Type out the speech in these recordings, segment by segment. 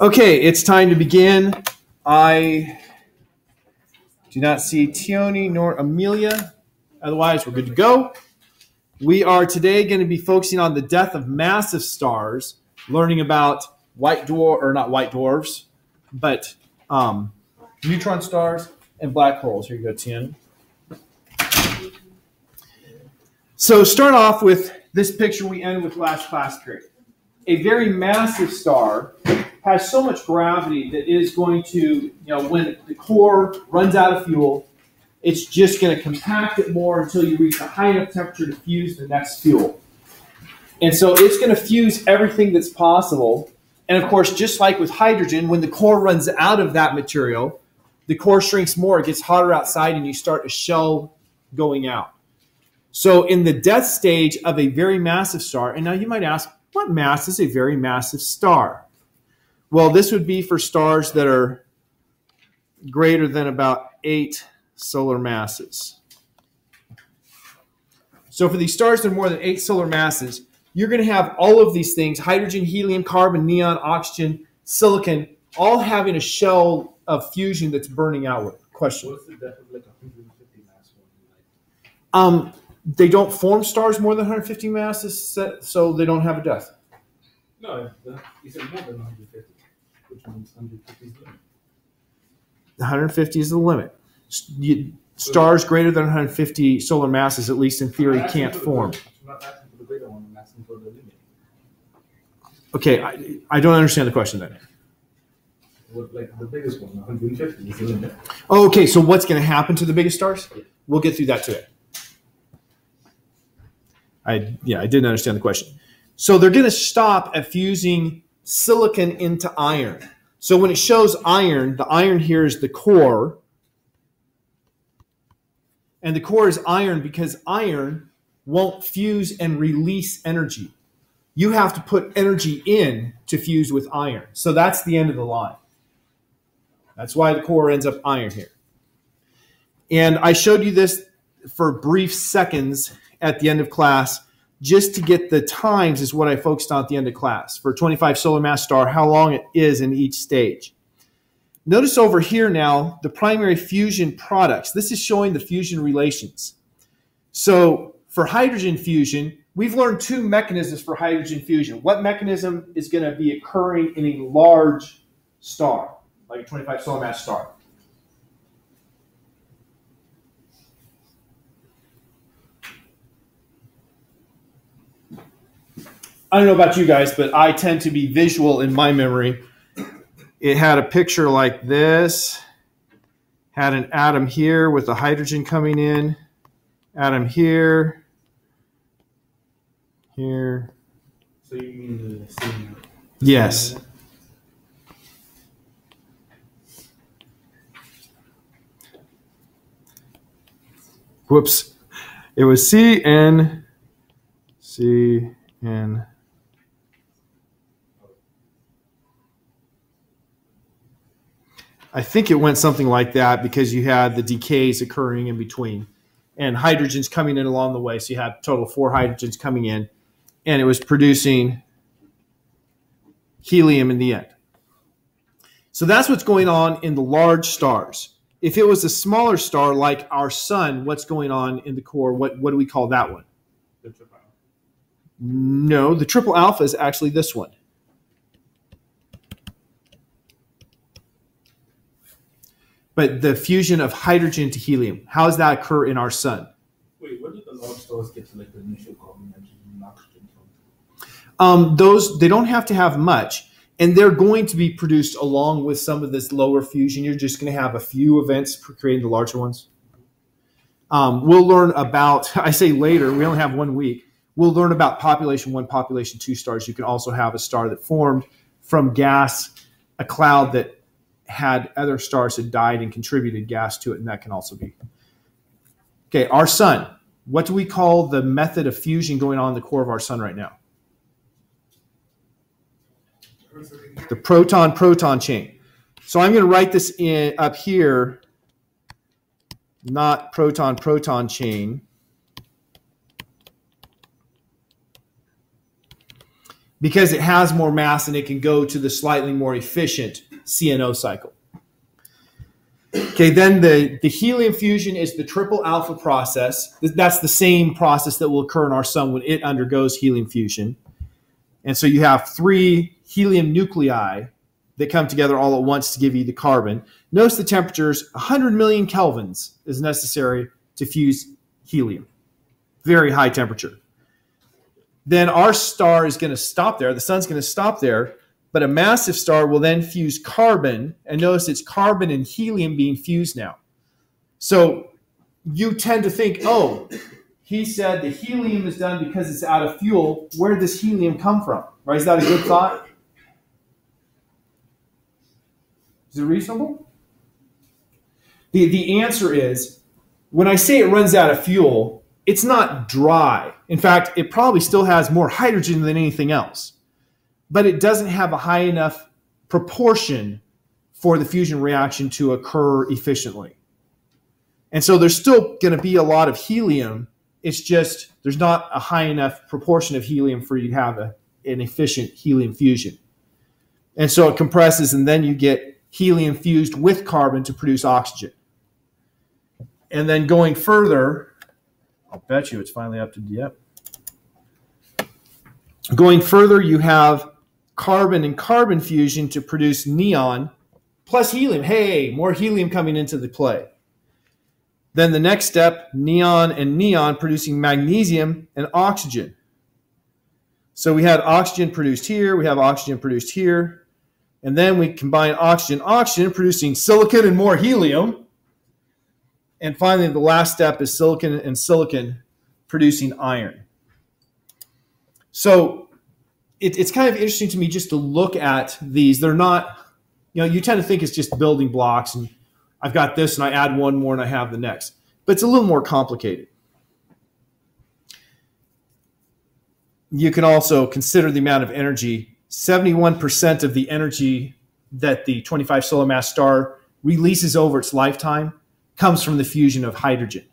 Okay, it's time to begin. I do not see Tioni nor Amelia. Otherwise, we're good to go. We are today going to be focusing on the death of massive stars, learning about white dwarf or not white dwarfs, but um, neutron stars and black holes. Here you go, Tian. So start off with this picture we ended with last class period. A very massive star has so much gravity that is going to, you know, when the core runs out of fuel, it's just going to compact it more until you reach a high enough temperature to fuse the next fuel. And so it's going to fuse everything that's possible. And of course, just like with hydrogen, when the core runs out of that material, the core shrinks more, it gets hotter outside, and you start a shell going out. So in the death stage of a very massive star, and now you might ask, what mass is a very massive star? Well, this would be for stars that are greater than about eight solar masses. So for these stars that are more than eight solar masses, you're going to have all of these things, hydrogen, helium, carbon, neon, oxygen, silicon, all having a shell of fusion that's burning outward. Question. What's the depth of like 150 mass Um, they don't form stars more than 150 masses, so they don't have a death. no, you said more than 150, which 150 is the limit. 150 is the limit. You- Stars greater than 150 solar masses, at least in theory, can't for form. greater- I'm not asking for the greater one, I'm asking for the limit. Okay, I, I don't understand the question then. Like the biggest one, 150 is the limit. Oh, okay, so what's going to happen to the biggest stars? We'll get through that today. I yeah, I didn't understand the question. So they're going to stop at fusing silicon into iron. So when it shows iron, the iron here is the core. And the core is iron because iron won't fuse and release energy. You have to put energy in to fuse with iron. So that's the end of the line. That's why the core ends up iron here. And I showed you this for brief seconds at the end of class just to get the times is what I focused on at the end of class for 25 solar mass star, how long it is in each stage. Notice over here now the primary fusion products. This is showing the fusion relations. So for hydrogen fusion, we've learned two mechanisms for hydrogen fusion. What mechanism is going to be occurring in a large star, like a 25 solar mass star? I don't know about you guys, but I tend to be visual in my memory. It had a picture like this, had an atom here with the hydrogen coming in, atom here, here. So you mean the same? Yes. Whoops. It was C N C N. I think it went something like that because you had the decays occurring in between and hydrogens coming in along the way. So you had a total of four hydrogens coming in and it was producing helium in the end. So that's what's going on in the large stars. If it was a smaller star like our sun, what's going on in the core? What, what do we call that one? The triple. No, the triple alpha is actually this one. But the fusion of hydrogen to helium, how does that occur in our sun? Wait, where did the large stars get to like the initial carbon, and oxygen from? Um, those they don't have to have much, and they're going to be produced along with some of this lower fusion. You're just going to have a few events for creating the larger ones. Um, we'll learn about. I say later. We only have one week. We'll learn about population one, population two stars. You can also have a star that formed from gas, a cloud that had other stars that died and contributed gas to it, and that can also be. Okay, our sun. What do we call the method of fusion going on in the core of our sun right now? the proton proton chain. So I'm going to write this in up here, not proton proton chain. because it has more mass and it can go to the slightly more efficient CNO cycle. Okay, then the, the helium fusion is the triple alpha process. That's the same process that will occur in our sun when it undergoes helium fusion. And so you have three helium nuclei that come together all at once to give you the carbon. Notice the temperatures 100 million kelvins is necessary to fuse helium. Very high temperature. Then our star is going to stop there. The sun's going to stop there but a massive star will then fuse carbon, and notice it's carbon and helium being fused now. So you tend to think, oh, he said the helium is done because it's out of fuel. Where does helium come from? Right? Is that a good thought? Is it reasonable? The, the answer is when I say it runs out of fuel, it's not dry. In fact, it probably still has more hydrogen than anything else but it doesn't have a high enough proportion for the fusion reaction to occur efficiently. And so there's still going to be a lot of helium. It's just there's not a high enough proportion of helium for you to have a, an efficient helium fusion. And so it compresses, and then you get helium fused with carbon to produce oxygen. And then going further, I'll bet you it's finally up to, yep. Going further, you have carbon and carbon fusion to produce neon plus helium. Hey, more helium coming into the play. Then the next step, neon and neon producing magnesium and oxygen. So we had oxygen produced here, we have oxygen produced here, and then we combine oxygen, oxygen producing silicon and more helium. And finally, the last step is silicon and silicon producing iron. So it, it's kind of interesting to me just to look at these. They're not, you know, you tend to think it's just building blocks and I've got this and I add one more and I have the next. But it's a little more complicated. You can also consider the amount of energy. 71% of the energy that the 25 solar mass star releases over its lifetime comes from the fusion of hydrogen.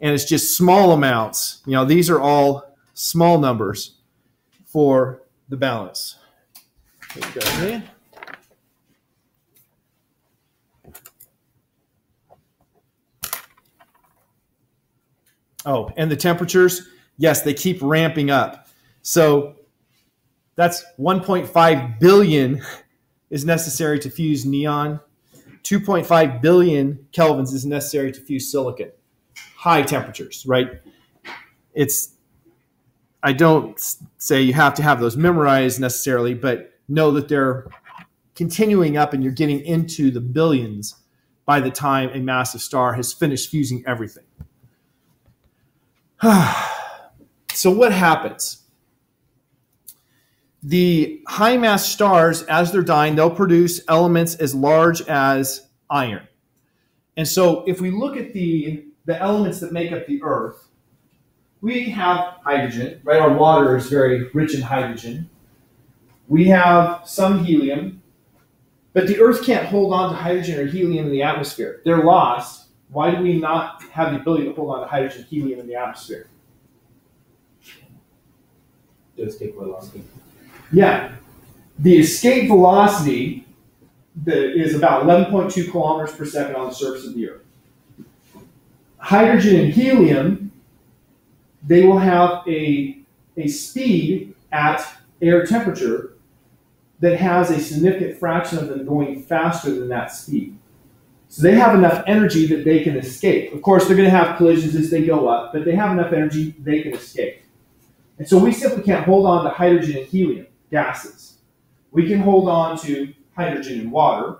And it's just small amounts. You know, these are all small numbers for the balance. Oh, and the temperatures, yes, they keep ramping up. So that's 1.5 billion is necessary to fuse neon. 2.5 billion kelvins is necessary to fuse silicon. High temperatures, right? It's I don't say you have to have those memorized necessarily, but know that they're continuing up and you're getting into the billions by the time a massive star has finished fusing everything. so, what happens? The high mass stars, as they're dying, they'll produce elements as large as iron. And so, if we look at the, the elements that make up the Earth, we have hydrogen, right? Our water is very rich in hydrogen. We have some helium, but the Earth can't hold on to hydrogen or helium in the atmosphere. They're lost. Why do we not have the ability to hold on to hydrogen and helium in the atmosphere? The escape velocity. Yeah. The escape velocity is about 11.2 kilometers per second on the surface of the Earth. Hydrogen and helium they will have a, a speed at air temperature that has a significant fraction of them going faster than that speed. So they have enough energy that they can escape. Of course, they're going to have collisions as they go up, but they have enough energy they can escape. And so we simply can't hold on to hydrogen and helium gases. We can hold on to hydrogen and water.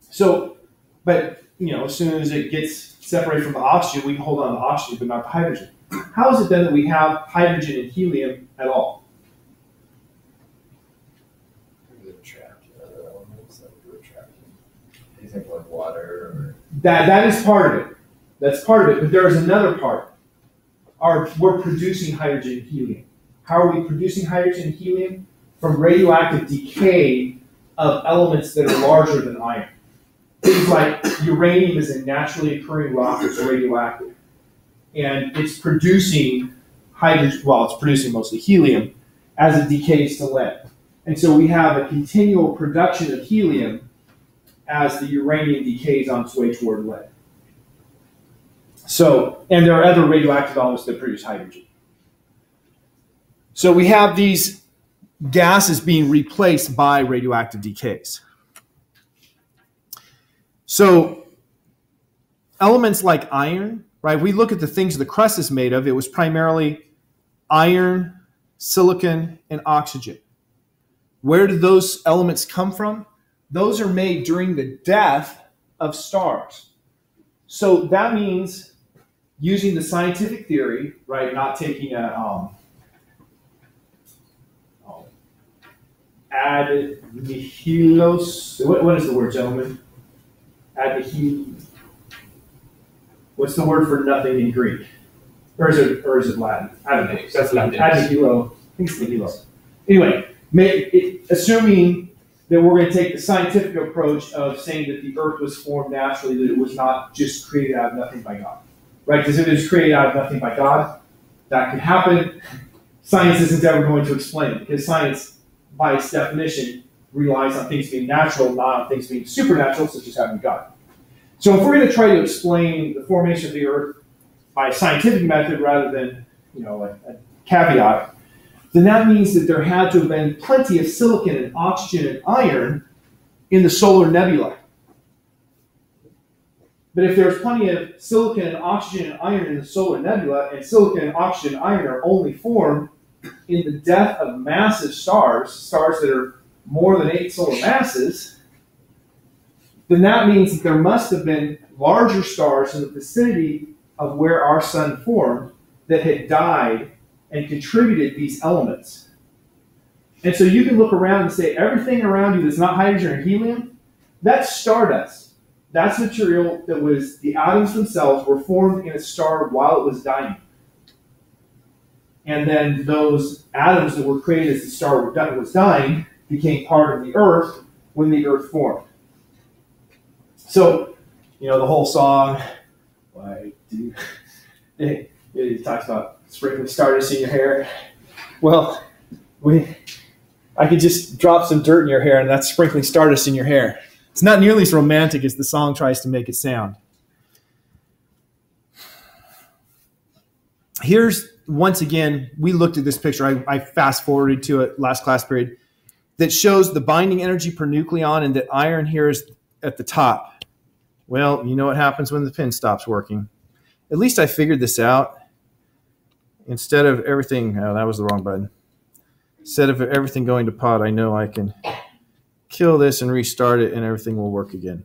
So, but you know, as soon as it gets separated from the oxygen, we can hold on to oxygen, but not the hydrogen. How is it then that we have hydrogen and helium at all? like water That that is part of it. That's part of it. But there is another part. Our, we're producing hydrogen and helium. How are we producing hydrogen and helium? From radioactive decay of elements that are larger than iron. Things like uranium is a naturally occurring rock that's radioactive and it's producing hydrogen, well, it's producing mostly helium, as it decays to lead. And so we have a continual production of helium as the uranium decays on its way toward lead. So, and there are other radioactive elements that produce hydrogen. So we have these gases being replaced by radioactive decays. So elements like iron, right? We look at the things the crust is made of, it was primarily iron, silicon, and oxygen. Where did those elements come from? Those are made during the death of stars. So that means using the scientific theory, right, not taking a um, oh, ad nihilos. What, what is the word, gentlemen? Ad nihil. What's the word for nothing in Greek? Or is it, or is it Latin? I don't know. That's Latin. Ad nihilo. I think it's nihilo. Anyway, may, it, assuming that we're going to take the scientific approach of saying that the earth was formed naturally, that it was not just created out of nothing by God. Right? Because if it was created out of nothing by God, that could happen. Science isn't ever going to explain it because science, by its definition, relies on things being natural, not on things being supernatural, such as having God. So if we're going to try to explain the formation of the earth by a scientific method rather than, you know, a, a caveat, then that means that there had to have been plenty of silicon and oxygen and iron in the solar nebula. But if there's plenty of silicon and oxygen and iron in the solar nebula, and silicon and oxygen and iron are only formed in the death of massive stars, stars that are more than eight solar masses, then that means that there must have been larger stars in the vicinity of where our sun formed that had died and contributed these elements. And so you can look around and say everything around you that's not hydrogen or helium, that's stardust. That's material that was the atoms themselves were formed in a star while it was dying. And then those atoms that were created as the star was dying became part of the earth when the earth formed. So, you know, the whole song, why do it, it talks about sprinkling stardust in your hair. Well, we I could just drop some dirt in your hair and that's sprinkling stardust in your hair. It's not nearly as romantic as the song tries to make it sound. Here's once again, we looked at this picture. I, I fast forwarded to it last class period that shows the binding energy per nucleon and that iron here is at the top. Well, you know what happens when the pin stops working. At least I figured this out. Instead of everything, oh, that was the wrong button. Instead of everything going to pot, I know I can kill this and restart it and everything will work again.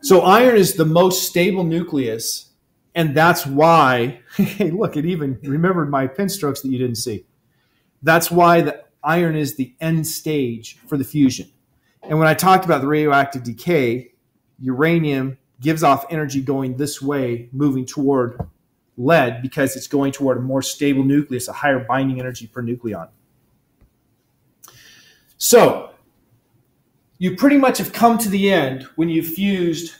So iron is the most stable nucleus and that's why, hey, look, it even remembered my pin strokes that you didn't see. That's why the iron is the end stage for the fusion. And when I talked about the radioactive decay, uranium gives off energy going this way, moving toward lead because it's going toward a more stable nucleus, a higher binding energy per nucleon. So, you pretty much have come to the end when you've fused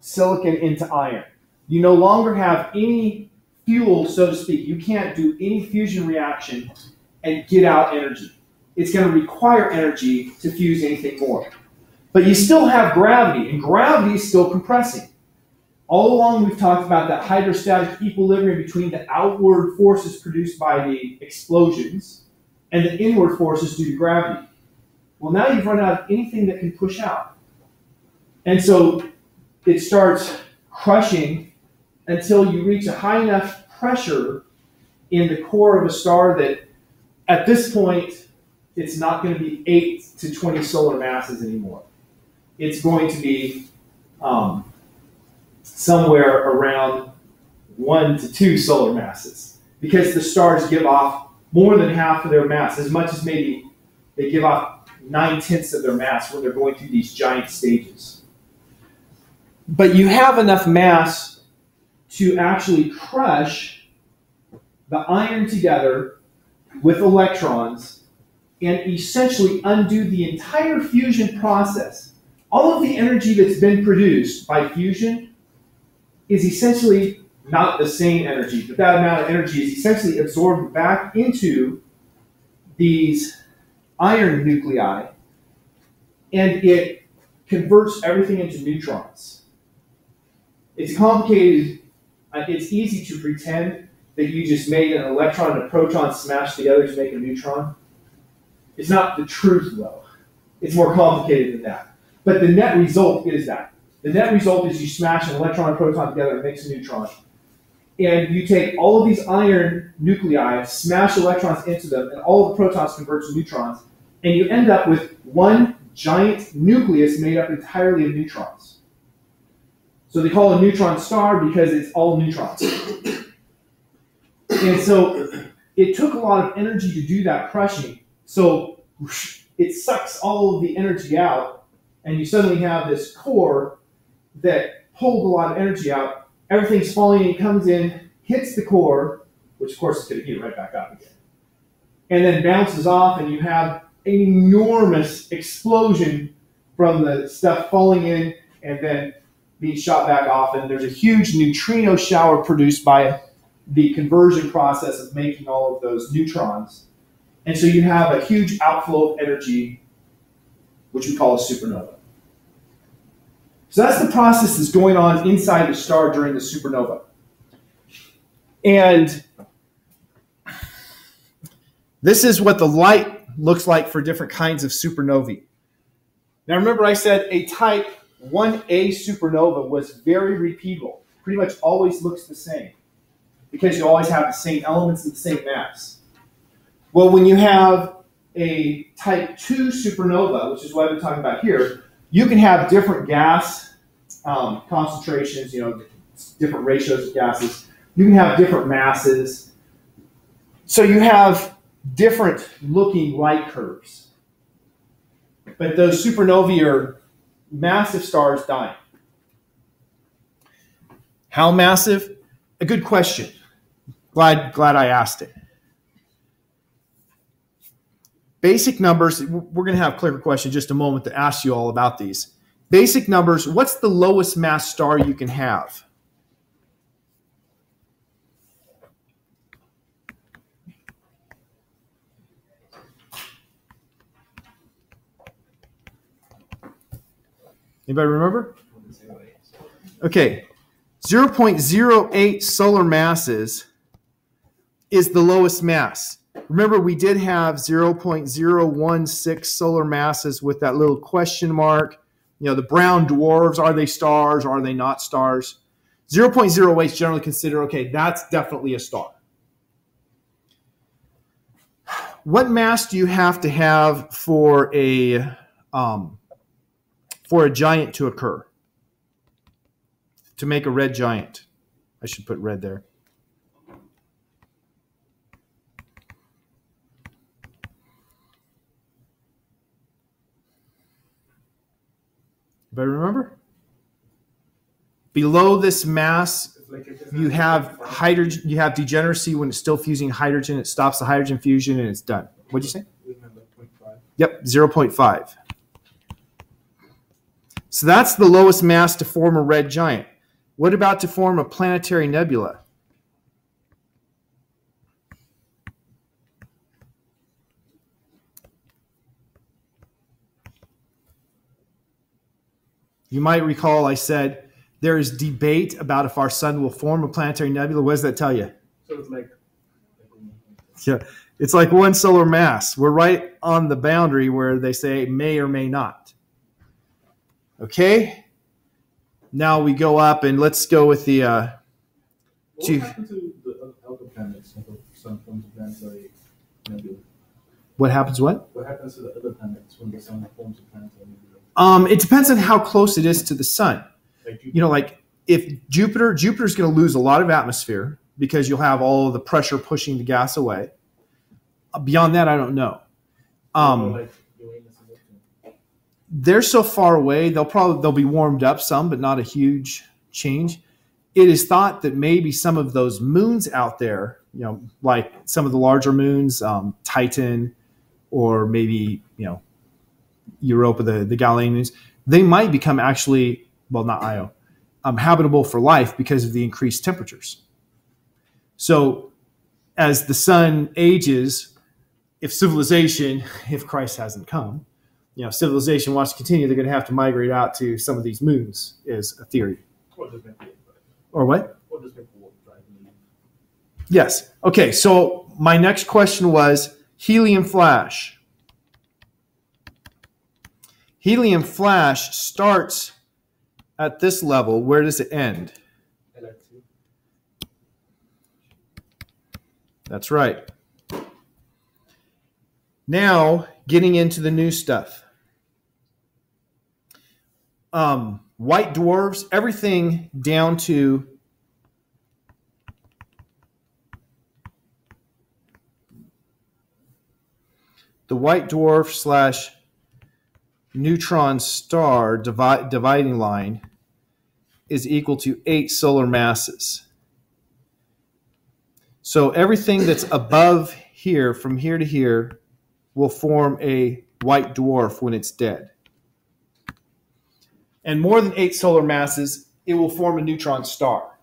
silicon into iron. You no longer have any fuel, so to speak. You can't do any fusion reaction and get out energy. It's going to require energy to fuse anything more. But you still have gravity, and gravity is still compressing. All along, we've talked about that hydrostatic equilibrium between the outward forces produced by the explosions and the inward forces due to gravity. Well, now you've run out of anything that can push out. And so it starts crushing until you reach a high enough pressure in the core of a star that at this point, it's not going to be 8 to 20 solar masses anymore. It's going to be um, somewhere around 1 to 2 solar masses because the stars give off more than half of their mass, as much as maybe they give off nine tenths of their mass when they're going through these giant stages. But you have enough mass to actually crush the iron together with electrons and essentially undo the entire fusion process. All of the energy that's been produced by fusion is essentially not the same energy, but that amount of energy is essentially absorbed back into these iron nuclei, and it converts everything into neutrons. It's complicated. Uh, It's easy to pretend that you just made an electron and a proton smash together to make a neutron. It's not the truth, though. It's more complicated than that. But the net result is that. The net result is you smash an electron and proton together and makes a neutron. And you take all of these iron nuclei, smash electrons into them, and all of the protons convert to neutrons, and you end up with one giant nucleus made up entirely of neutrons. So they call a neutron star because it's all neutrons. And so it took a lot of energy to do that crushing. So it sucks all of the energy out, and you suddenly have this core that pulled a lot of energy out. Everything's falling and comes in, hits the core, which of course is going to heat right back up again, and then bounces off, and you have an enormous explosion from the stuff falling in and then being shot back off. And there's a huge neutrino shower produced by the conversion process of making all of those neutrons. And so you have a huge outflow of energy, which we call a supernova. So that's the process that's going on inside the star during the supernova. And this is what the light looks like for different kinds of supernovae. Now remember I said a type 1A supernova was very repeatable. Pretty much always looks the same because you always have the same elements and the same mass. Well, when you have a type 2 supernova, which is what I'm talking about here, you can have different gas um, concentrations, you know, different ratios of gases. You can have different masses. So you have different looking light curves. But those supernovae are massive stars dying. How massive? A good question. Glad, glad I asked it. Basic numbers, we're going to have clearer question just a moment to ask you all about these. Basic numbers, what's the lowest mass star you can have? Anybody remember? Okay, 0.08 solar masses is the lowest mass. Remember, we did have 0.016 solar masses with that little question mark. You know, the brown dwarves, are they stars? Are they not stars? 0.08 is generally considered, okay, that's definitely a star. What mass do you have to have for a um, for a giant to occur? To make a red giant. I should put red there. Remember? Below this mass, you have hydrogen. You have degeneracy when it's still fusing hydrogen. It stops the hydrogen fusion and it's done. What'd you say? Yep, 0.5. So that's the lowest mass to form a red giant. What about to form a planetary nebula? You might recall I said there is debate about if our sun will form a planetary nebula. What does that tell you? So it's like. Yeah, it's like one solar mass. We're right on the boundary where they say may or may not. Okay. Now we go up and let's go with the. Uh, What happened to the other planets when the sun forms a planetary nebula? what happens? What? What happens to the other planets when the sun forms a planetary nebula? Um, it depends on how close it is to the sun. Like You know, like if Jupiter, Jupiter's going to lose a lot of atmosphere because you'll have all of the pressure pushing the gas away. Uh, Beyond that, I don't know. Um, like Uranus and Neptune. they're so far away they'll probably they'll be warmed up some but not a huge change it is thought that maybe some of those moons out there you know like some of the larger moons um, titan or maybe you know europa the, the galilean moons they might become actually well not io um, habitable for life because of the increased temperatures. So, as the sun ages, if civilization, if Christ hasn't come, you know, civilization wants to continue, they're going to have to migrate out to some of these moons, is a theory. What does make water drive? Or what? What does make water drive? in the- Yes. Okay, so my next question was helium flash. Helium flash starts at this level. Where does it end? That's right. Now, getting into the new stuff. Um, white dwarfs, everything down to the white dwarf slash neutron star divi- dividing line is equal to eight solar masses. So everything that's above here, from here to here, will form a white dwarf when it's dead. And more than eight solar masses, it will form a neutron star.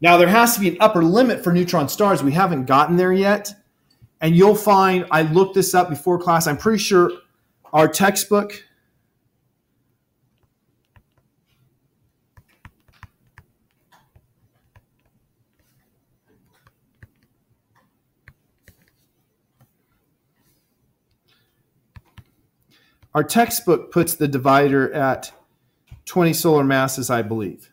Now, there has to be an upper limit for neutron stars. We haven't gotten there yet. And you'll find, I looked this up before class, I'm pretty sure our textbook. Our textbook puts the divider at 20 solar masses, I believe.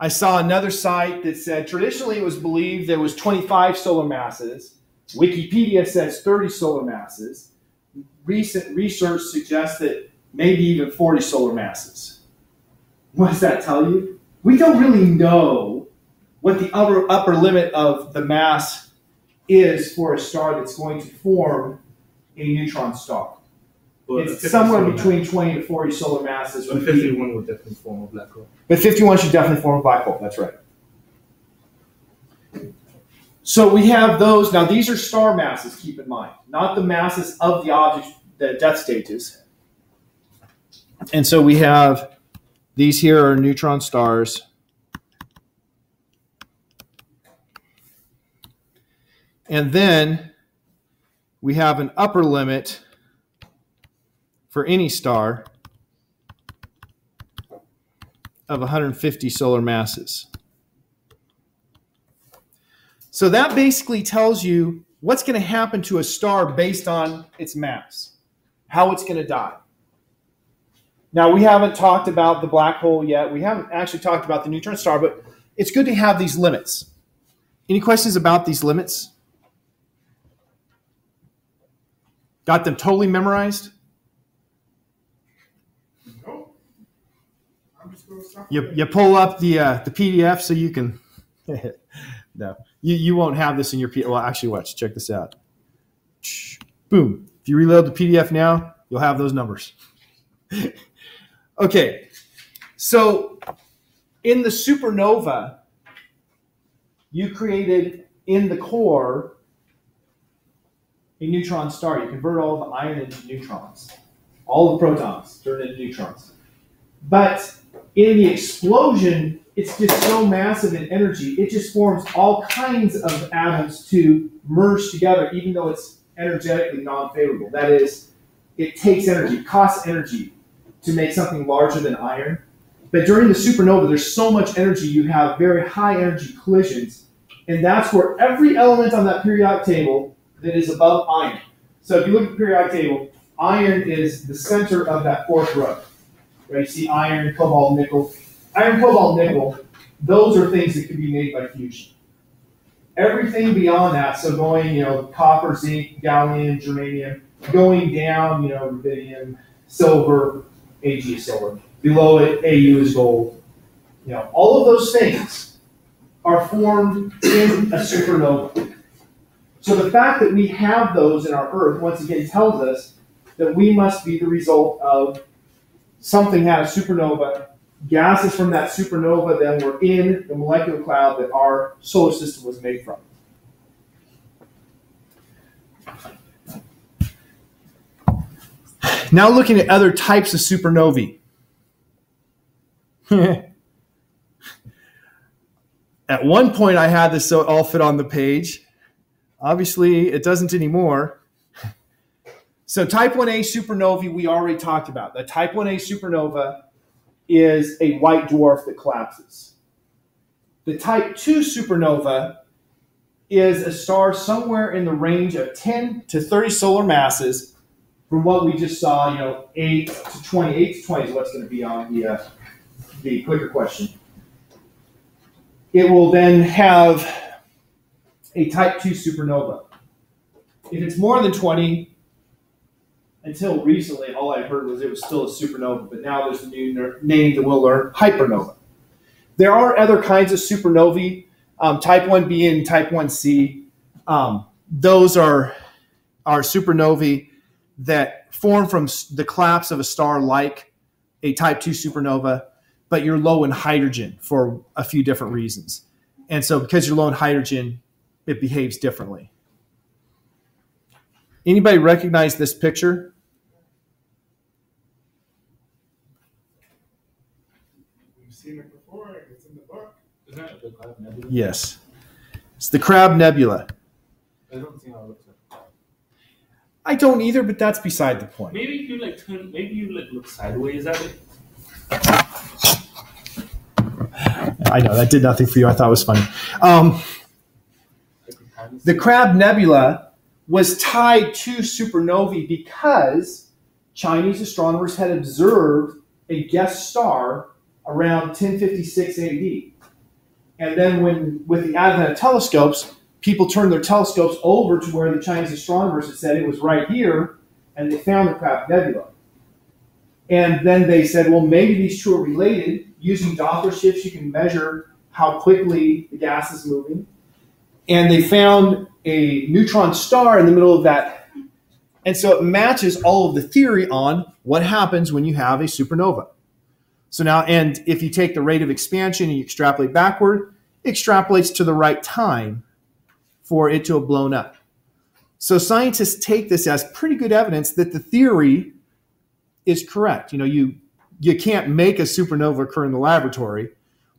I saw another site that said traditionally it was believed there was 25 solar masses. Wikipedia says 30 solar masses. Recent research suggests that maybe even 40 solar masses. What does that tell you? We don't really know what the upper, upper limit of the mass is for a star that's going to form a neutron star. But It's somewhere between 20 to 40 solar masses. mass- But be- 51 would definitely form a black hole. But 51 should definitely form a black hole. That's right. So we have those. Now, these are star masses, keep in mind, not the masses of the objects, the death stages. And so we have these here are neutron stars. And then we have an upper limit for any star of 150 solar masses. So that basically tells you what's going to happen to a star based on its mass, how it's going to die. Now, we haven't talked about the black hole yet. We haven't actually talked about the neutron star, but it's good to have these limits. Any questions about these limits? Got them totally memorized? Nope. I'm just gonna stop. You, you pull up the uh, the PDF so you can. no, you, you won't have this in your P. Well, actually, watch. Check this out. Boom. If you reload the PDF now, you'll have those numbers. okay, so in the supernova, you created in the core a neutron star. You convert all the iron into neutrons, all the protons turn into neutrons. But in the explosion, it's just so massive in energy, it just forms all kinds of atoms to merge together, even though it's energetically non favorable. That is, it takes energy, costs energy to make something larger than iron. But during the supernova, there's so much energy, you have very high energy collisions. And that's where every element on that periodic table that is above iron. So if you look at the periodic table, iron is the center of that fourth row right? You see iron, cobalt, nickel. Iron, cobalt, nickel, those are things that can be made by fusion. Everything beyond that, so going, you know, copper, zinc, gallium, germanium, going down, you know, rubidium, silver, Ag silver. Below it, Au is gold. You know, all of those things are formed in a supernova. So the fact that we have those in our Earth, once again, tells us that we must be the result of something had a supernova. Gases from that supernova then were in the molecular cloud that our solar system was made from. Now looking at other types of supernovae. At one point, I had this so all fit on the page. Obviously, it doesn't anymore. So, type 1a supernovae, we already talked about. The type 1a supernova is a white dwarf that collapses. The type 2 supernova is a star somewhere in the range of 10 to 30 solar masses from what we just saw, you know, 8 to 20. 8 to 20 is what's going to be on the, uh, the clicker question. It will then have a type 2 supernova. If it's more than 20, until recently, all I heard was it was still a supernova, but now there's a new name that we'll learn hypernova. There are other kinds of supernovae, um, type 1b and type 1c. Um, those are, are supernovae that form from the collapse of a star like a type 2 supernova, but you're low in hydrogen for a few different reasons. And so, because you're low in hydrogen, it behaves differently. Anybody recognize this picture? We've seen it before, it's in the book. Is that the Crab Nebula? Yes. It's the Crab Nebula. I don't see how it looks like. I don't either, but that's beside the point. Maybe you like turn, maybe you like look sideways at it. I know that did nothing for you. I thought it was funny. Um, I could kind of the Crab Nebula was tied to supernovae because Chinese astronomers had observed a guest star around 1056 AD. And then, when with the advent of telescopes, people turned their telescopes over to where the Chinese astronomers had said it was right here, and they found the Crab Nebula. And then they said, well, maybe these two are related. Using Doppler shifts, you can measure how quickly the gas is moving. And they found a neutron star in the middle of that. And so it matches all of the theory on what happens when you have a supernova. So now, and if you take the rate of expansion and you extrapolate backward, extrapolates to the right time for it to have blown up. So scientists take this as pretty good evidence that the theory is correct. You know, you you can't make a supernova occur in the laboratory.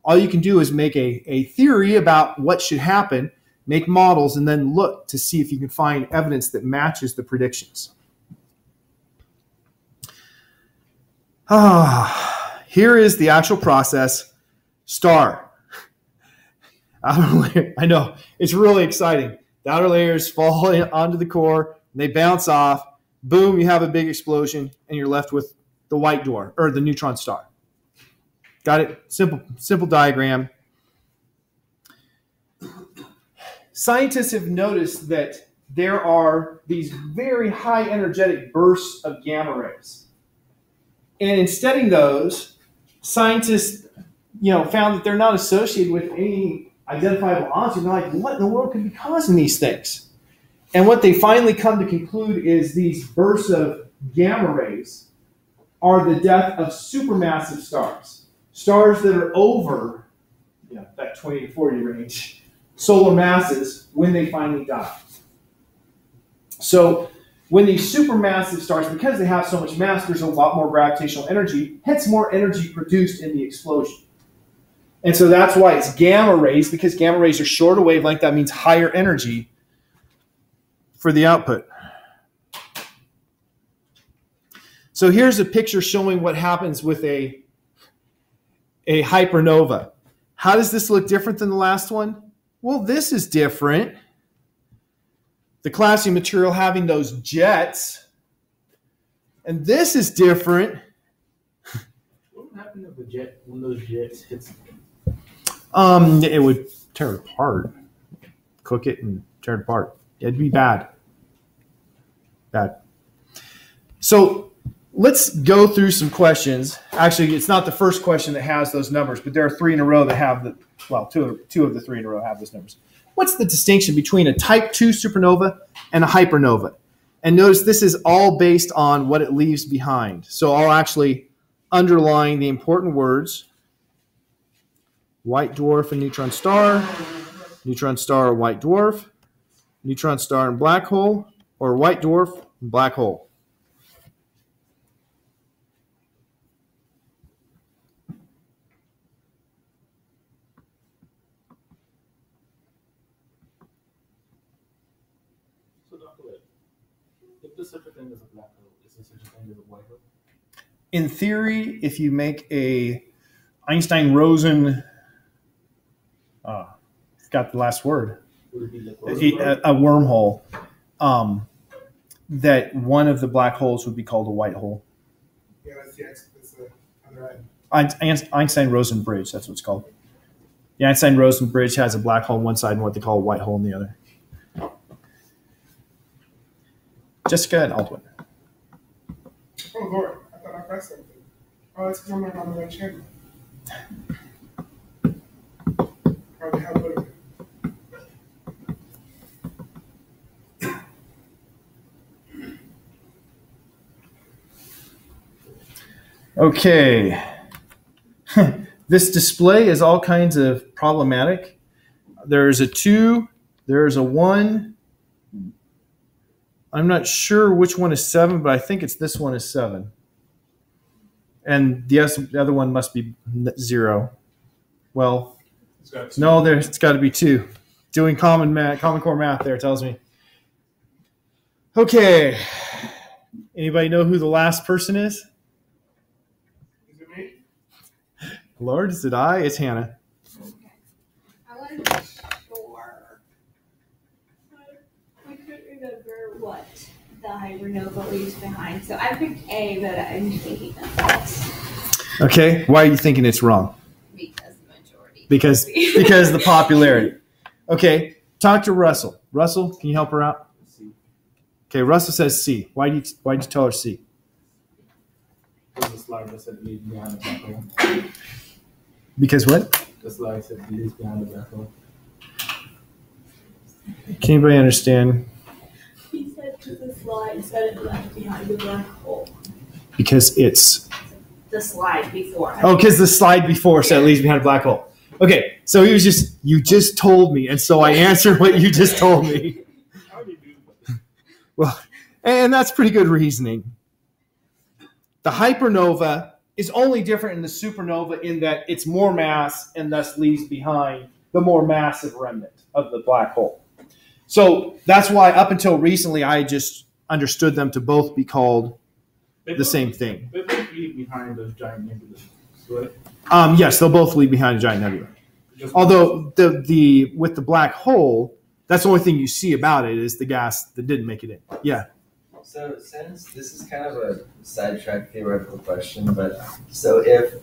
All you can do is make a, a theory about what should happen, make models, and then look to see if you can find evidence that matches the predictions. Ah, here is the actual process. Star. I know it's really exciting. The outer layers fall in, onto the core, they bounce off. Boom! You have a big explosion, and you're left with the white dwarf or the neutron star. Got it? Simple, simple diagram. Scientists have noticed that there are these very high energetic bursts of gamma rays. And in studying those, scientists, you know, found that they're not associated with any identifiable object. They're like, what in the world could be causing these things? And what they finally come to conclude is these bursts of gamma rays are the death of supermassive stars, stars that are over you know, that 20 to 40 range solar masses when they finally die. So when these supermassive stars, because they have so much mass, there's a lot more gravitational energy, hence more energy produced in the explosion. And so that's why it's gamma rays, because gamma rays are shorter wavelength, that means higher energy for the output. So here's a picture showing what happens with a, a hypernova. How does this look different than the last one? Well, this is different. The classy material having those jets. And this is different. What would happen if the jet, one of those jets hits? Um, it would tear it apart, cook it and tear it apart. It'd be bad. Bad. So let's go through some questions. Actually, it's not the first question that has those numbers, but there are three in a row that have the well, two two of the three in a row have those numbers. What's the distinction between a type 2 supernova and a hypernova? And notice this is all based on what it leaves behind. So I'll actually underline the important words white dwarf and neutron star, neutron star white dwarf, neutron star and black hole, or white dwarf and black hole. If there's such a thing as a black hole, is there such a thing as a white hole? In theory, if you make a Einstein Rosen, uh, got the last word, Would it be like a, a wormhole, um, that one of the black holes would be called a white hole. Yeah, that's the That's the other end. Einstein Rosen bridge, that's what it's called. The Einstein Rosen bridge has a black hole on one side and what they call a white hole on the other. Jessica and Aldwin. Oh Lord, Pressed something. Oh, that's because I'm not on the right channel. Probably have put. Okay. this display is all kinds of problematic. There's a two, there's a one. I'm not sure which one is seven, but I think it's this one is seven. And the other one must be zero. Well, It's got two. no, there's it's got to be two. Doing common math, common core math there tells me. Okay. Anybody know who the last person is? Is it me? Lord, is it I? It's Hannah. I wasn't sure. I couldn't remember what the hypernova leaves behind, so I picked A, but I'm thinking of that Okay. Why are you thinking it's wrong? because the majority. Because because the popularity. Okay. Talk to Russell. Russell, can you help her out? Let's. Okay. Russell says C. Why do you why did you tell her C? There's a slide that said leaves behind the black. Because what? The slide said leaves behind the black. Can anybody understand? He said to the slide said it left behind the black hole. Because it's The slide before. oh, because the slide before said it leaves behind a black hole. Okay. So he was just you just told me, and so I answered what you just told me. How do you do that? And that's pretty good reasoning. The hypernova is only different in the supernova in that it's more mass and thus leaves behind the more massive remnant of the black hole. So that's why up until recently I just understood them to both be called They the both- same thing. They both leave behind the giant nebula, right? Um, yes, they'll both leave behind a giant nebula. Just- Although the the with the black hole, that's the only thing you see about it is the gas that didn't make it in. Yeah. So since this is kind of a sidetrack theoretical question, but so if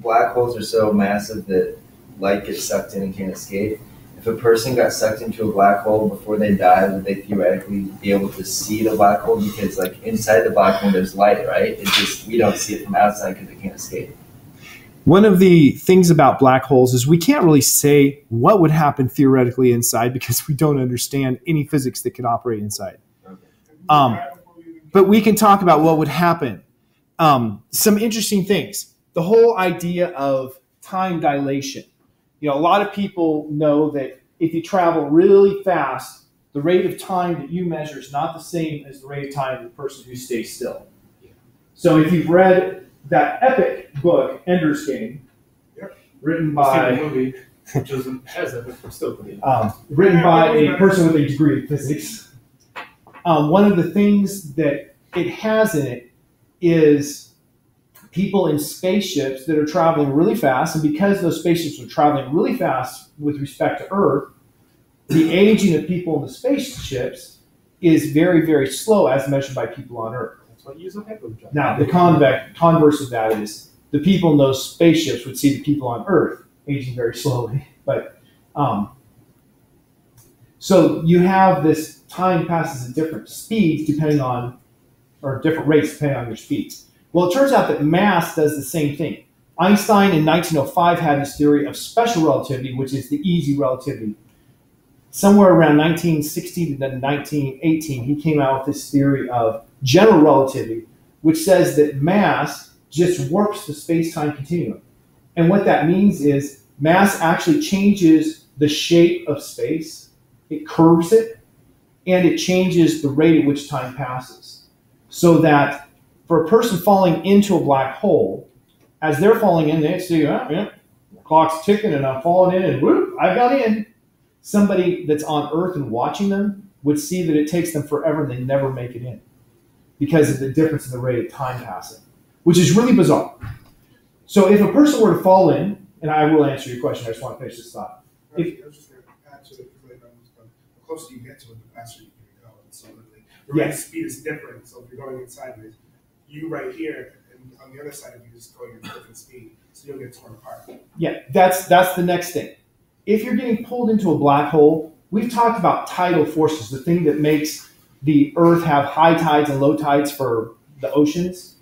black holes are so massive that light gets sucked in and can't escape, if a person got sucked into a black hole before they die, would they theoretically be able to see the black hole? Because like inside the black hole there's light, right? It's just we don't see it from outside because it can't escape. One of the things about black holes is we can't really say what would happen theoretically inside because we don't understand any physics that could operate inside. Um, But we can talk about what would happen. Um, some interesting things. The whole idea of time dilation. You know, a lot of people know that if you travel really fast, the rate of time that you measure is not the same as the rate of time of the person who stays still. So if you've read that epic book, Ender's Game, Yep. written by the movie, which isn't as epic, but still pretty. um, written by a person with a degree in physics. Um, one of the things that it has in it is people in spaceships that are traveling really fast, and because those spaceships are traveling really fast with respect to Earth, the aging of people in the spaceships is very, very slow as measured by people on Earth. That's why you use a hyperdrive. Now, the converse of that is the people in those spaceships would see the people on Earth aging very slowly. But um, so you have this time passes at different speeds depending on, or different rates depending on your speeds. Well, it turns out that mass does the same thing. Einstein in 1905 had his theory of special relativity, which is the easy relativity. Somewhere around 1960 to 1918, he came out with this theory of general relativity, which says that mass just warps the space-time continuum. And what that means is mass actually changes the shape of space, it curves it, and it changes the rate at which time passes. So that for a person falling into a black hole, as they're falling in, they see, oh, yeah, clock's ticking and I'm falling in and whoop, I got in. Somebody that's on Earth and watching them would see that it takes them forever and they never make it in because of the difference in the rate of time passing, which is really bizarre. So if a person were to fall in, and I will answer your question, I just want to finish this thought. I was I was just gonna add to it, because like, I was going- the closer you get to it, the faster you can go. And so the, the rate Yes. speed is different. So if you're going in sideways, you right here, and on the other side of you is going at different speed, so you'll get torn apart. Yeah, that's that's the next thing. If you're getting pulled into a black hole, we've talked about tidal forces, the thing that makes the Earth have high tides and low tides for the oceans,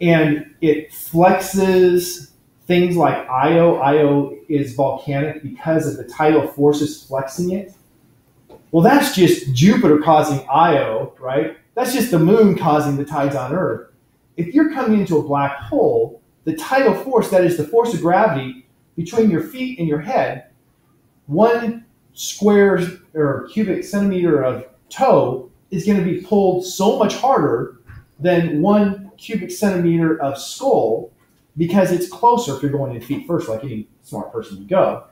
and it flexes things like Io. Io is volcanic because of the tidal forces flexing it. Well, that's just Jupiter causing Io, right? That's just the moon causing the tides on Earth. If you're coming into a black hole, the tidal force, that is the force of gravity between your feet and your head, one square or cubic centimeter of toe is going to be pulled so much harder than one cubic centimeter of skull because it's closer if you're going in feet first, like any smart person would go,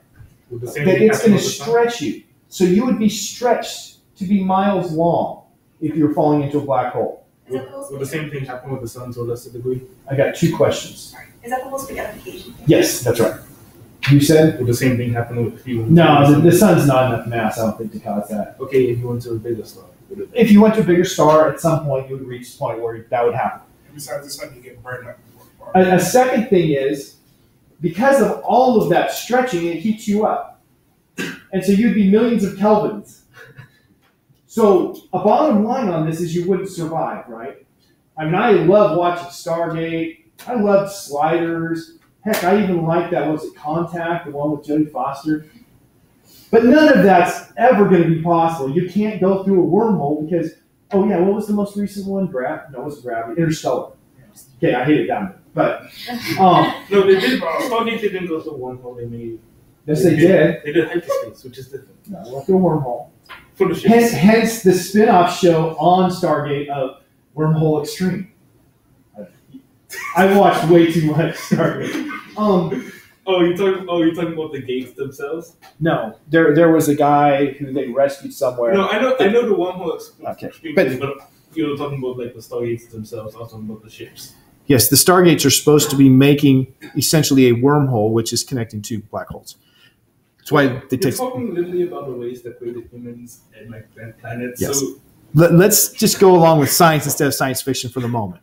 Would the same that it's going to with the sun? stretch you. So you would be stretched to be miles long if you're falling into a black hole. Is that the whole Would the same thing happen with the sun to a lesser degree? I got two questions. Is that the whole spaghettification thing? Yes, that's right. You said? Would the same thing happen with humans? No, the, the sun's not enough mass, I don't think, to cause that. Okay, if you went to a bigger star, would it? If you went to a bigger star, at some point you would reach a point where that would happen. And besides the sun, you get burned up. A, a second thing is, because of all of that stretching, it heats you up. And so you'd be millions of kelvins. So a bottom line on this is you wouldn't survive, right? I mean, I love watching Stargate. I love Sliders. Heck, I even like that, was it Contact, the one with Jodie Foster? But none of that's ever going to be possible. You can't go through a wormhole because, oh yeah, what was the most recent one? Gra- no, it was Gravity. Interstellar. Okay, I hate it down there. But, um, No, they did. Stargate they didn't go through one hole. They made. yes, they did. They did hyperspace, which is different. No, they went through a wormhole. For the Hence, hence the spin-off show on Stargate of Wormhole Extreme. I watched way too much Stargate. Um, Oh, you talking? Oh, you talking about the gates themselves? no, there there was a guy who they rescued somewhere. No, I know. I know the one hole. ex- Okay, extreme but- but you were talking about like the stargates themselves. I was talking about the ships. Yes, the Stargates are supposed to be making essentially a wormhole, which is connecting to black holes. That's why they take. talking literally about the ways that created humans and like planets. Yes. So Let, let's just go along with science instead of science fiction for the moment.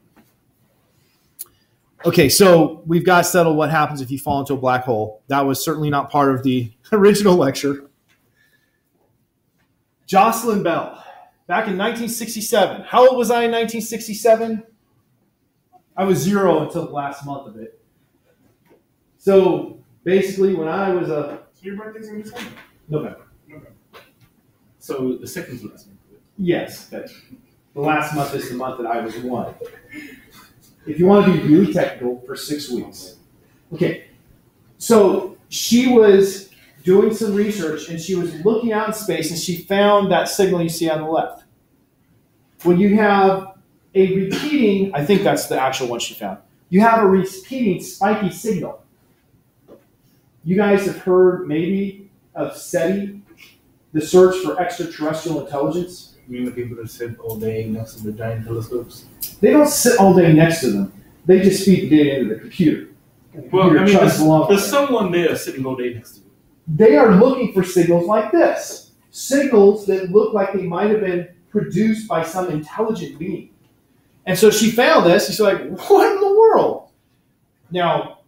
Okay, so we've got settled what happens if you fall into a black hole. That was certainly not part of the original lecture. Jocelyn Bell, back in 1967. How old was I in 1967? I was zero until the last month of it. So basically, when I was a So your birthday's in December? November. November. so the second to last one. Yes, but the last month is the month that I was one. If you want to be really technical, for six weeks. Okay, so she was doing some research and she was looking out in space and she found that signal you see on the left. When you have a repeating, I think that's the actual one she found, you have a repeating spiky signal. You guys have heard maybe of SETI, the search for extraterrestrial intelligence. I mean, the people that sit all day next to the giant telescopes. They don't sit all day next to them. They just feed the data into the computer. The Well, computer I mean, along There's someone there sitting all day next to you. They are looking for signals like this. Signals that look like they might have been produced by some intelligent being. And so she found this. She's like, what in the world? Now,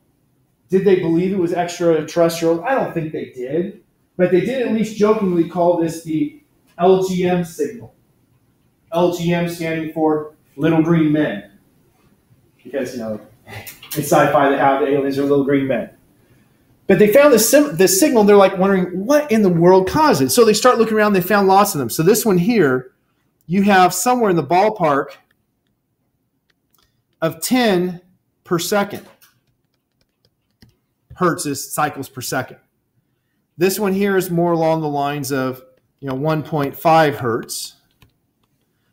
did they believe it was extraterrestrial? I don't think they did. But they did at least jokingly call this the LGM signal. LGM standing for Little Green Men. Because, you know, in sci-fi they have the aliens are little green men. But they found this, this signal and they're like wondering what in the world caused it. So they start looking around, they found lots of them. So this one here, you have somewhere in the ballpark of 10 per second. Hertz is cycles per second. This one here is more along the lines of, you know, 1.5 hertz.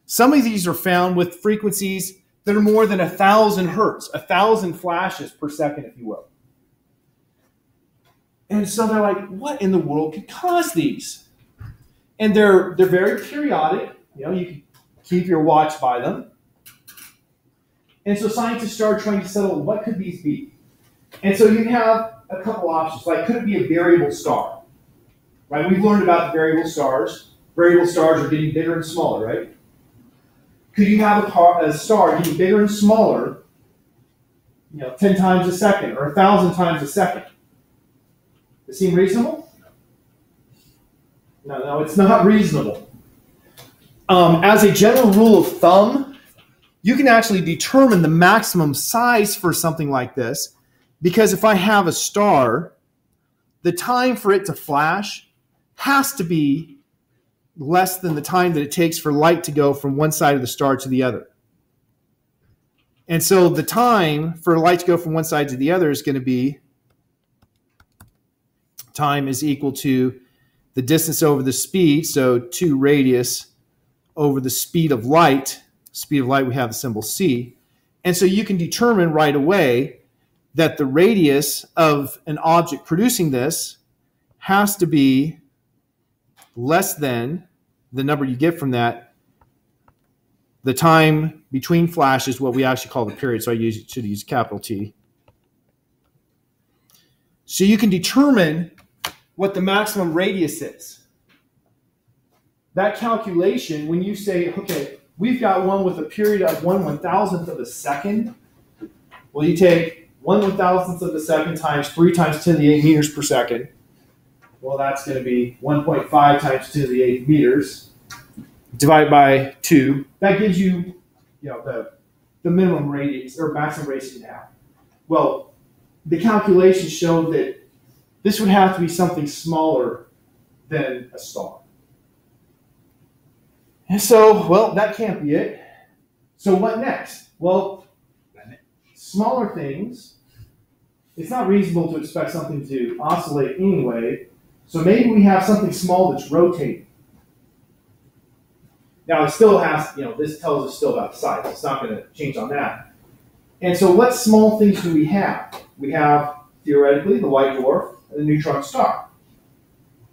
Some of these are found with frequencies that are more than a thousand hertz, a thousand flashes per second, if you will. And so they're like, what in the world could cause these? and they're they're very periodic. You know, you can keep your watch by them. And so scientists start trying to settle what could these be. And so you have a couple options. Like, could it be a variable star? Right? We've learned about variable stars. Variable stars are getting bigger and smaller, right? Could you have a, a star getting bigger and smaller, you know, 10 times a second or 1,000 times a second? Does it seem reasonable? No, no, it's not reasonable. Um, as a general rule of thumb, you can actually determine the maximum size for something like this because if I have a star, the time for it to flash has to be less than the time that it takes for light to go from one side of the star to the other. And so the time for light to go from one side to the other is going to be time is equal to the distance over the speed, so 2 radius over the speed of light. Speed of light, we have the symbol c. And so you can determine right away that the radius of an object producing this has to be less than the number you get from that. The time between flashes, what we actually call the period, so I use, should use capital T. So you can determine what the maximum radius is. That calculation, when you say, okay, we've got one with a period of one one thousandth of a second, well, you take one one thousandth of a second times three times 10 to the 8 meters per second. Well, that's going to be 1.5 times 10 to the 8 meters. divided by 2. That gives you, you know, the, the minimum radius or maximum radius you have. Well, the calculations show that this would have to be something smaller than a star. And so, well, that can't be it. So what next? Well, smaller things. It's not reasonable to expect something to oscillate anyway. So maybe we have something small that's rotating. Now it still has, you know, this tells us still about size. It's not going to change on that. And so what small things do we have? We have, theoretically, the white dwarf, and the neutron star.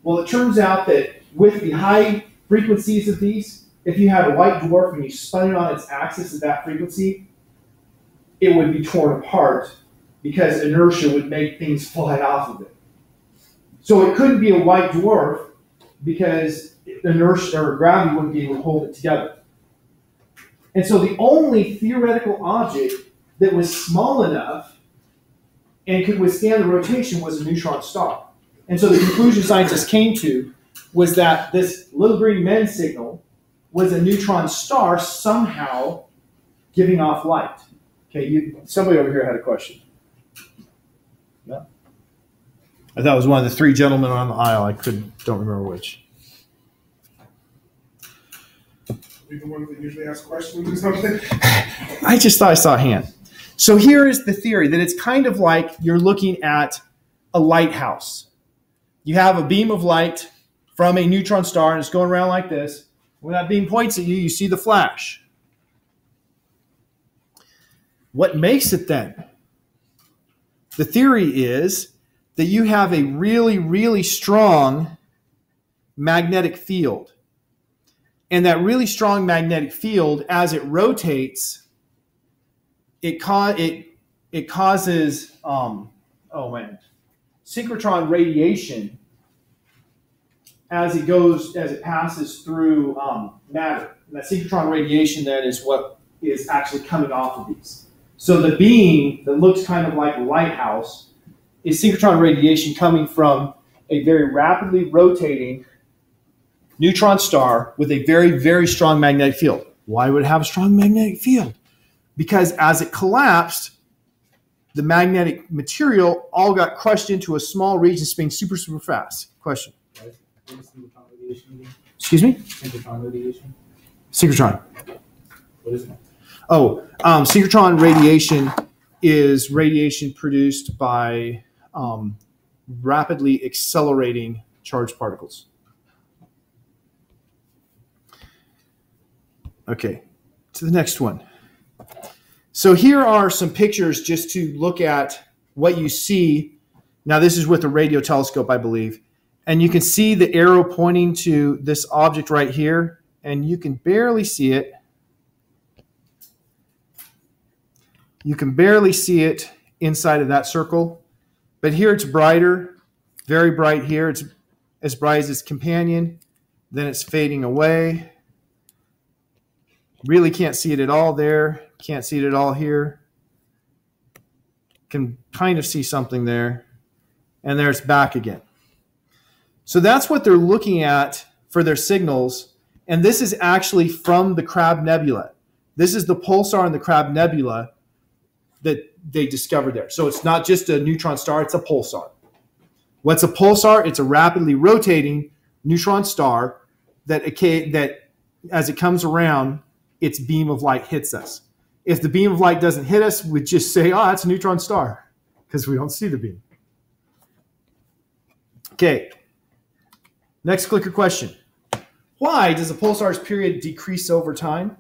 Well, it turns out that with the high frequencies of these, if you had a white dwarf and you spun it on its axis at that frequency, it would be torn apart because inertia would make things fly off of it. So it couldn't be a white dwarf because inertia or gravity wouldn't be able to hold it together. And so the only theoretical object that was small enough and could withstand the rotation was a neutron star. And so the conclusion scientists came to was that this little green men signal was a neutron star somehow giving off light. Okay, you, somebody over here had a question. No? I thought it was one of the three gentlemen on the aisle. I could don't remember which. We the ones that usually ask questions or something. I just thought I saw a hand. So here is the theory that it's kind of like you're looking at a lighthouse. You have a beam of light from a neutron star and it's going around like this. When that beam points at you, you see the flash. What makes it then? The theory is that you have a really, really strong magnetic field. And that really strong magnetic field, as it rotates, it ca- it it causes um, oh man synchrotron radiation as it goes as it passes through um, matter. And that synchrotron radiation then is what is actually coming off of these. So the beam that looks kind of like a lighthouse is synchrotron radiation coming from a very rapidly rotating neutron star with a very, very strong magnetic field. Why would it have a strong magnetic field? because as it collapsed, the magnetic material all got crushed into a small region spinning super, super fast. Question. What is synchrotron radiation again? Excuse me? Synchrotron radiation? Synchrotron. What is it? Oh, um, synchrotron radiation is radiation produced by um, rapidly accelerating charged particles. Okay, to the next one. So here are some pictures just to look at what you see. Now, this is with a radio telescope, I believe, And you can see the arrow pointing to this object right here, and you can barely see it. You can barely see it inside of that circle. But here it's brighter, very bright here. It's as bright as its companion. Then it's fading away. Really can't see it at all there. Can't see it at all here. Can kind of see something there. And there it's back again. So that's what they're looking at for their signals. And this is actually from the Crab Nebula. This is the pulsar in the Crab Nebula that they discovered there. So it's not just a neutron star, it's a pulsar. What's a pulsar? It's a rapidly rotating neutron star that, that as it comes around, its beam of light hits us. If the beam of light doesn't hit us, we just say, ah, oh, that's a neutron star because we don't see the beam. Okay, next clicker question. Why does a pulsar's period decrease over time?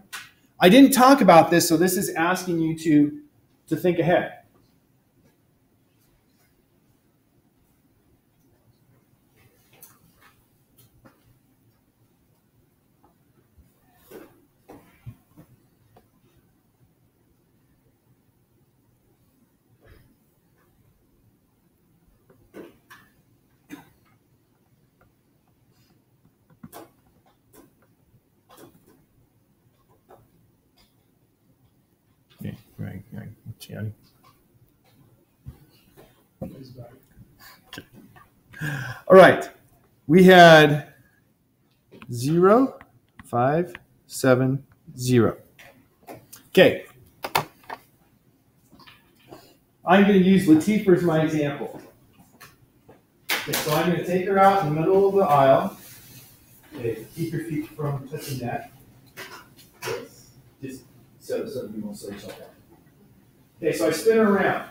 I didn't talk about this, so this is asking you to, to think ahead. Right, right. Gianni. All right. We had zero, five, seven, zero. Okay. I'm going to use Latifah as my example. Okay, so I'm going to take her out in the middle of the aisle. Okay, keep your feet from touching that. Yes. Just so, so you won't slow yourself down. Okay, so I spin her around.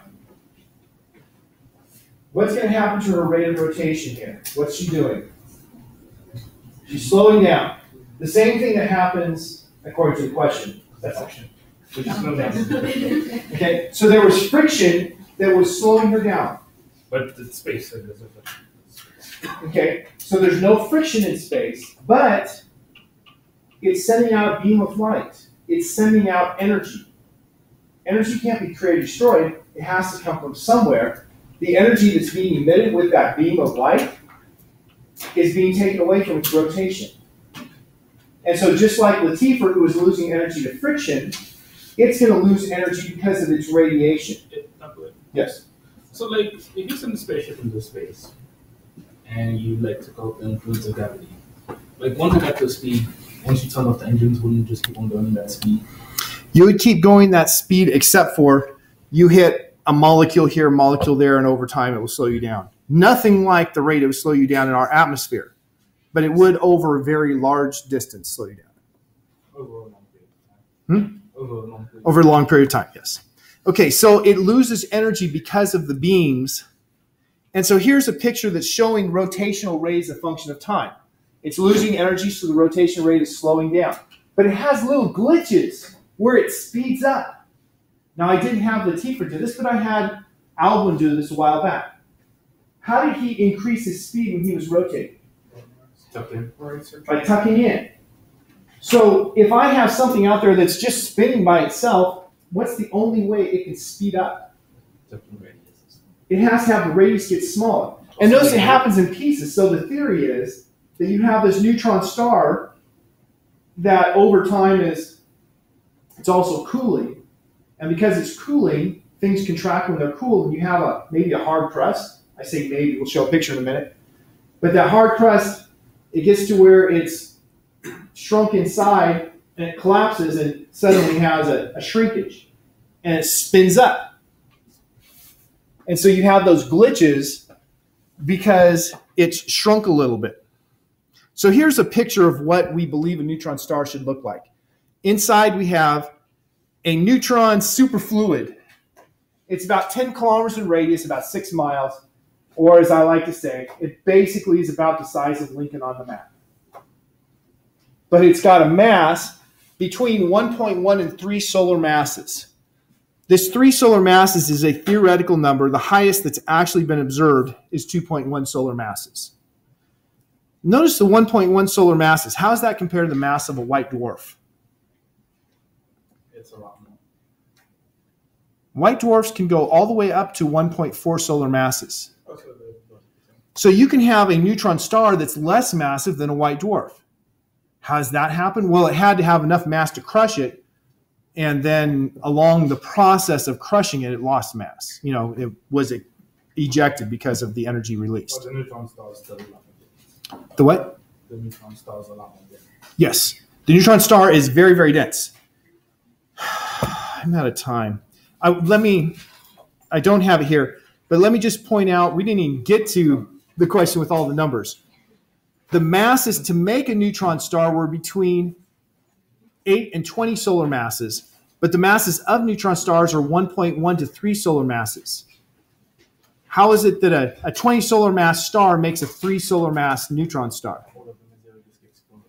What's going to happen to her rate of rotation here? What's she doing? She's slowing down. The same thing that happens, according to the question. That's action. So just slow down. Okay, so there was friction that was slowing her down. But the space, it is Okay, so there's no friction in space, but it's sending out a beam of light. It's sending out energy. Energy can't be created or destroyed. It has to come from somewhere. The energy that's being emitted with that beam of light is being taken away from its rotation. And so just like Latifah, who is losing energy to friction, it's going to lose energy because of its radiation. Yes. So like, if you send a spaceship into space, and you like took out the influence of gravity, like once it got to a speed, once you turn off the engines, wouldn't you just keep on going at that speed? You would keep going that speed except for you hit a molecule here, a molecule there, and over time it will slow you down. Nothing like the rate it would slow you down in our atmosphere, but it would over a very large distance slow you down. Over a long period of time. Hmm? Over a long period. Over a long period of time, yes. Okay, so it loses energy because of the beams. And so here's a picture that's showing rotational rate as a function of time. It's losing energy, so the rotation rate is slowing down. But it has little glitches where it speeds up. Now, I didn't have Latifah do this, but I had Albin do this a while back. How did he increase his speed when he was rotating? Tucked in. By tucking in. So if I have something out there that's just spinning by itself, what's the only way it can speed up? It has to have the radius get smaller. And notice it happens in pieces. So the theory is that you have this neutron star that over time is it's also cooling. And because it's cooling, things contract when they're cool, and you have a maybe a hard crust. I say maybe, we'll show a picture in a minute. But that hard crust, it gets to where it's shrunk inside and it collapses and suddenly has a, a shrinkage and it spins up. And so you have those glitches because it's shrunk a little bit. So here's a picture of what we believe a neutron star should look like. Inside we have a neutron superfluid. It's about 10 kilometers in radius, about six miles, or as I like to say, it basically is about the size of Lincoln on the map. But it's got a mass between 1.1 and 3 solar masses. This 3 solar masses is a theoretical number. The highest that's actually been observed is 2.1 solar masses. Notice the 1.1 solar masses. How does that compare to the mass of a white dwarf? It's a lot more. White dwarfs can go all the way up to 1.4 solar masses. Also, the, the, So you can have a neutron star that's less massive than a white dwarf. How does that happen? Well, it had to have enough mass to crush it, and then along the process of crushing it, it lost mass. You know, it was ejected because of the energy but released. the neutron star is still a lot more. The what? The neutron star is a lot more. dense. Yes, the neutron star is very, very dense. I'm out of time. I, let me. I don't have it here, but let me just point out we didn't even get to the question with all the numbers. The masses to make a neutron star were between 8 and 20 solar masses, but the masses of neutron stars are 1.1 to 3 solar masses. How is it that a, a 20 solar mass star makes a 3 solar mass neutron star?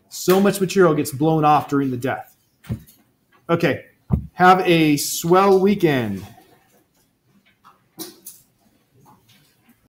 So much material gets blown off during the death. Okay, have a swell weekend.